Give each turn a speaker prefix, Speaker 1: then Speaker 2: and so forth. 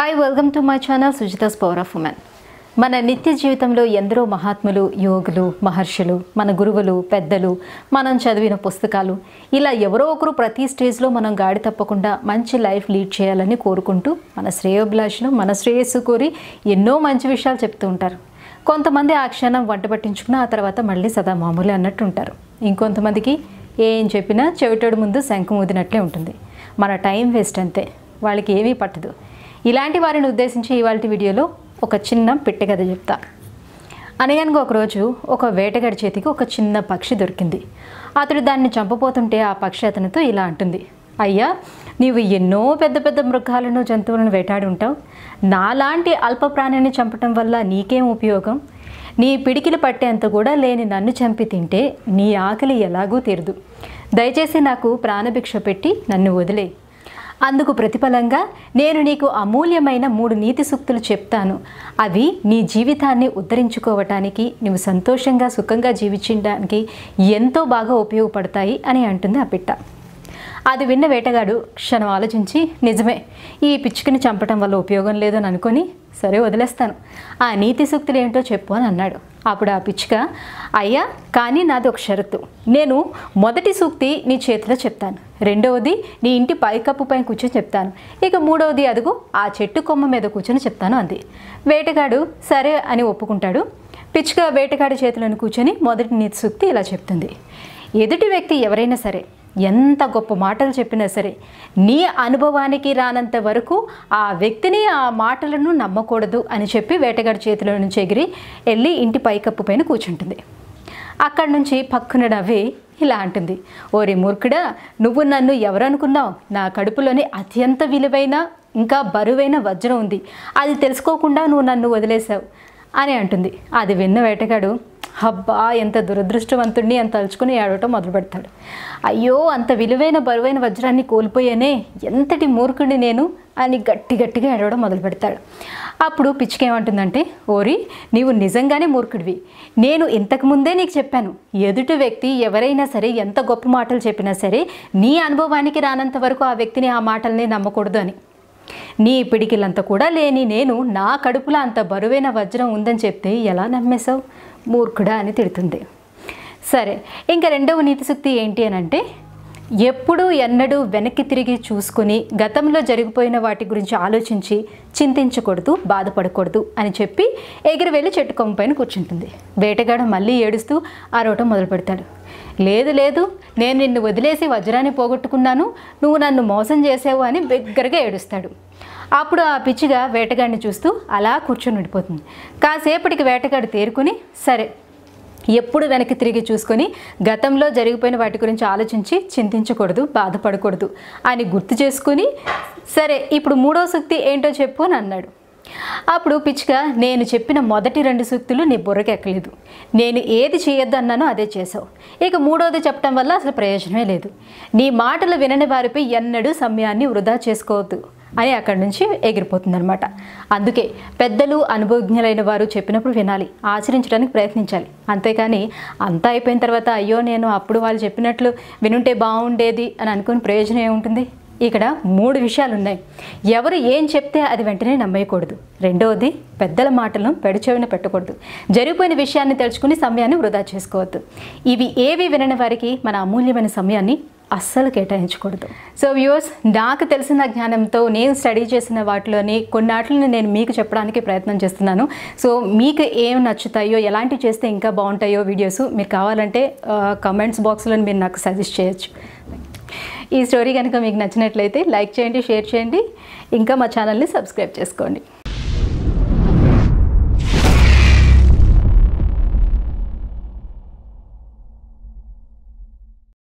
Speaker 1: Hi welcome to my channel Sujitha's power of women మన నిత్య జీవితంలో ఎందరో మహాత్ములు యోగులు మహర్షులు మన గురువులు పెద్దలు మనం చదివిన పుస్తకాలు ఇలా ఎవరో ఒకరు ప్రతి స్టేజ్లో మనం గాడి తప్పకుండా మంచి లైఫ్ లీడ్ చేయాలని కోరుకుంటూ మన శ్రేయోభిలాషులు మన శ్రేయస్సు కోరి ఎన్నో మంచి విషయాలు చెప్తూ ఉంటారు. కొంతమంది ఆ క్షణం వంట పట్టించుకున్న ఆ తర్వాత మళ్ళీ సదా మామూలు అన్నట్టు ఉంటారు. ఇంకొంతమందికి ఏం చెప్పినా చెవిటోడు ముందు శంఖం ఊదినట్లే ఉంటుంది. మన టైం వేస్ట్ అంతే. వాళ్ళకి ఏమీ పట్టదు. ఇలాంటి వారిని ఉద్దేశించి ఇవాళ వీడియోలో ఒక చిన్న పిట్ట చెప్తా. అనగానగా ఒకరోజు ఒక వేటగాడి చేతికి ఒక చిన్న పక్షి దొరికింది. అతడు దాన్ని చంపపోతుంటే ఆ పక్షి అతనితో ఇలా అంటుంది. అయ్యా నీవు ఎన్నో పెద్ద పెద్ద మృగాలను జంతువులను వేటాడి ఉంటావు. నాలాంటి అల్ప ప్రాణిని చంపటం వల్ల నీకేం ఉపయోగం? నీ పిడికిలు పట్టేంత కూడా లేని నన్ను చంపి తింటే నీ ఆకలి ఎలాగూ తీరదు. దయచేసి నాకు ప్రాణభిక్ష పెట్టి నన్ను వదిలే అందుకు ప్రతిఫలంగా నేను నీకు అమూల్యమైన మూడు నీతి సూక్తులు చెప్తాను. అవి నీ జీవితాన్ని ఉద్ధరించుకోవటానికి నువ్వు సంతోషంగా సుఖంగా జీవించడానికి ఎంతో బాగా ఉపయోగపడతాయి అని అంటుంది ఆ పిట్ట. అది విన్న వేటగాడు క్షణం ఆలోచించి నిజమే ఈ పిచ్చుకని చంపటం వల్ల ఉపయోగం లేదని అనుకొని సరే వదిలేస్తాను. ఆ నీతి సూక్తులు ఏంటో చెప్పు అని అన్నాడు. అప్పుడు ఆ పిచ్చుక అయ్యా కానీ నాది ఒక షరతు. నేను మొదటి సూక్తి నీ చేతిలో చెప్తాను. రెండవది నీ ఇంటి పైకప్పు పైన కూర్చొని చెప్తాను. ఇక మూడవది అదుగు ఆ చెట్టు కొమ్మ మీద కూర్చొని చెప్తాను అంది. వేటగాడు సరే అని ఒప్పుకుంటాడు. పిచ్చుక వేటగాడి చేతిలోని కూర్చొని మొదటి నీతి సూక్తి ఇలా చెప్తుంది. ఎదుటి వ్యక్తి ఎవరైనా సరే ఎంత గొప్ప మాటలు చెప్పినా సరే నీ అనుభవానికి రానంత వరకు ఆ వ్యక్తిని ఆ మాటలను నమ్మకూడదు అని చెప్పి వేటగాడి చేతిలో నుంచి ఎగిరి వెళ్ళి ఇంటి పైకప్పు పైన కూర్చుంటుంది. అక్కడి నుంచి పక్కన నవ్వి ఇలా అంటుంది ఓరి మూర్ఖుడా నువ్వు నన్ను ఎవరనుకున్నావు? నా కడుపులోని అత్యంత విలువైన ఇంకా బరువైన వజ్రం ఉంది. అది తెలుసుకోకుండా నువ్వు నన్ను వదిలేశావు అని అంటుంది. అది విన్న వేటగాడు అబ్బా ఎంత దురదృష్టవంతుడిని అని తలుచుకుని ఏడవటం మొదలు పెడతాడు. అయ్యో అంత విలువైన బరువైన వజ్రాన్ని కోల్పోయానే ఎంతటి మూర్ఖుడిని నేను అని గట్టి గట్టిగా ఏడవడం మొదలు పెడతాడు. అప్పుడు పిచ్చికేమంటుందంటే ఓరి నీవు నిజంగానే మూర్ఖుడివి. నేను ఇంతకుముందే నీకు చెప్పాను ఎదుటి వ్యక్తి ఎవరైనా సరే ఎంత గొప్ప మాటలు చెప్పినా సరే నీ అనుభవానికి రానంత వరకు ఆ వ్యక్తిని ఆ మాటల్ని నమ్మకూడదు అని. నీ పిడికిలంత కూడా లేని నేను నా కడుపులో అంత బరువైన వజ్రం ఉందని చెప్తే ఎలా నమ్మేశావు? మూర్ఖుడా అని తిడుతుంది. సరే ఇంకా రెండవ నీతి శక్తి ఏంటి అని అంటే ఎప్పుడూ ఎన్నడూ వెనక్కి తిరిగి చూసుకుని గతంలో జరిగిపోయిన వాటి గురించి ఆలోచించి చింతించకూడదు బాధపడకూడదు అని చెప్పి ఎగిరి వెళ్ళి చెట్టు కొమ్మ పైన కూర్చుంటుంది. వేటగాడు మళ్ళీ ఏడుస్తూ అరవటం మొదలు పెడతాడు. లేదు లేదు నేను నిన్ను వదిలేసి వజ్రాన్ని పోగొట్టుకున్నాను నువ్వు నన్ను మోసం చేసావు అని బిగ్గరగా ఏడుస్తాడు. అప్పుడు ఆ పిచ్చిగా వేటగాడిని చూస్తూ అలా కూర్చొని ఉండిపోతుంది. కాసేపటికి వేటగాడు తేరుకుని సరే ఎప్పుడు వెనక్కి తిరిగి చూసుకొని గతంలో జరిగిపోయిన వాటి గురించి ఆలోచించి చింతించకూడదు బాధపడకూడదు అని గుర్తు చేసుకుని సరే ఇప్పుడు మూడో సూక్తి ఏంటో చెప్పు అని అన్నాడు. అప్పుడు పిచ్చుక నేను చెప్పిన మొదటి రెండు సూక్తులు నీ బుర్రకెక్కలేదు. నేను ఏది చేయొద్దు అన్నానో అదే చేసావు ఇక మూడోది చెప్పడం వల్ల అసలు ప్రయోజనమే లేదు. నీ మాటలు వినని వారిపై ఎన్నడూ సమయాన్ని వృధా చేసుకోవద్దు. అని అక్కడి నుంచి ఎగిరిపోతుందనమాట అందుకే పెద్దలు అనుభవజ్ఞులైన వారు చెప్పినప్పుడు వినాలి ఆచరించడానికి ప్రయత్నించాలి. అంతేకాని అంతా అయిపోయిన తర్వాత అయ్యో నేను అప్పుడు వాళ్ళు చెప్పినట్లు వినుంటే బాగుండేది అని అనుకుని ప్రయోజనం ఏముంటుంది? ఇక్కడ మూడు విషయాలు ఉన్నాయి ఎవరు ఏం చెప్తే అది వెంటనే నమ్మేయకూడదు. రెండవది పెద్దల మాటలను పెడచెవిన పెట్టకూడదు. జరిగిపోయిన విషయాన్ని తెలుసుకుని సమయాన్ని వృధా చేసుకోవద్దు. ఇవి ఏవి వినని వారికి మన అమూల్యమైన సమయాన్ని అస్సలు కేటాయించకూడదు. సో వ్యూవర్స్ నాకు తెలిసిన జ్ఞానంతో నేను స్టడీ చేసిన వాటిలోని కొన్నాటిని నేను మీకు చెప్పడానికి ప్రయత్నం చేస్తున్నాను. సో మీకు ఏం నచ్చుతాయో ఎలాంటివి చేస్తే ఇంకా బాగుంటాయో వీడియోస్ మీరు కావాలంటే కమెంట్స్ బాక్స్లో మీరు నాకు సజెస్ట్ చేయొచ్చు. ఈ స్టోరీ కనుక మీకు నచ్చినట్లయితే లైక్ చేయండి షేర్ చేయండి. ఇంకా మా ఛానల్ని సబ్స్క్రైబ్ చేసుకోండి.